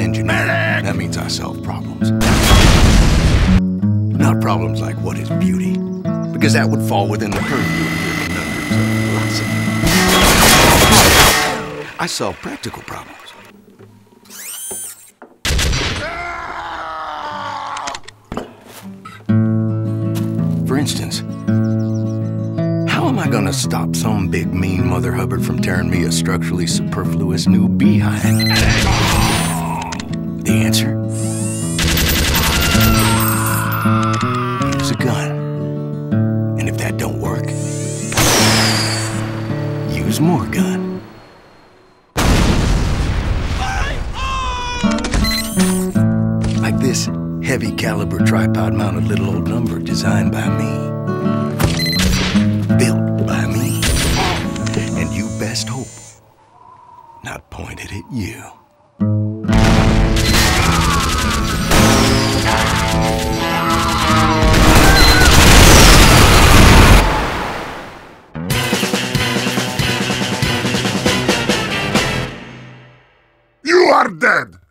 engineer. That means I solve problems. Not problems like what is beauty, because that would fall within the purview of your conundrums of philosophy. I solve practical problems. For instance, gonna stop some big mean Mother Hubbard from tearing me a structurally superfluous new behind? The answer? Use a gun. And if that don't work, use more gun. Like this heavy caliber tripod mounted little old number designed by me. Not pointed at you. You are dead!